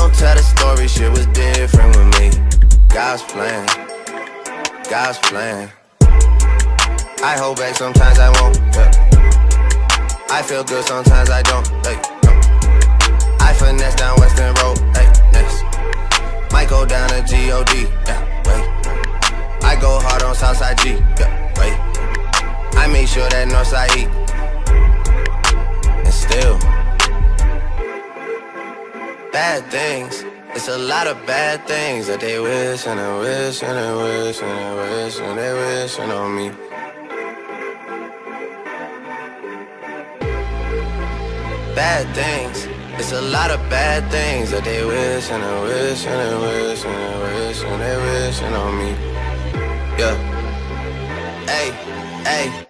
Gon' tell the story, shit was different with me. God's plan, God's plan. I hold back, sometimes I won't. Yeah. I feel good, sometimes I don't. Hey, no. I finesse down Weston Road. Hey, next. Might go down to G-O-D. Yeah, wait. I go hard on Southside G. Yeah, wait. I make sure that Northside E. And still, bad things. It's a lot of bad things that they wish and they wish and they wish and they wish and they wishing on me. Bad things. It's a lot of bad things that they wish and they wish and they wish and they wish and they wishing on me. Yeah. Hey, hey.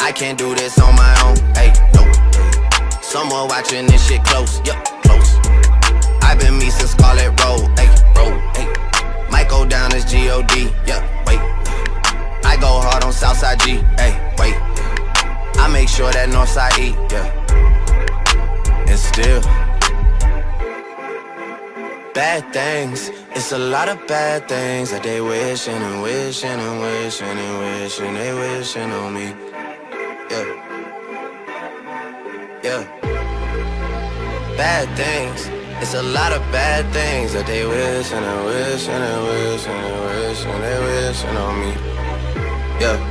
I can't do this on my own. Hey, no. Someone watching this shit close. Yup, close. I've been me since Scarlett Road. Hey, road. Hey. Might go down as G-O-D. Yeah, wait. I go hard on Southside G. Hey, wait. I make sure that Northside E. Yeah. And still. Bad things, it's a lot of bad things that they wishing and wishing and wishing and wishing they wishing on me. Yeah. Yeah. Bad things. It's a lot of bad things that they wish and they wish and they wish and they wish and they wishing on me. Yeah.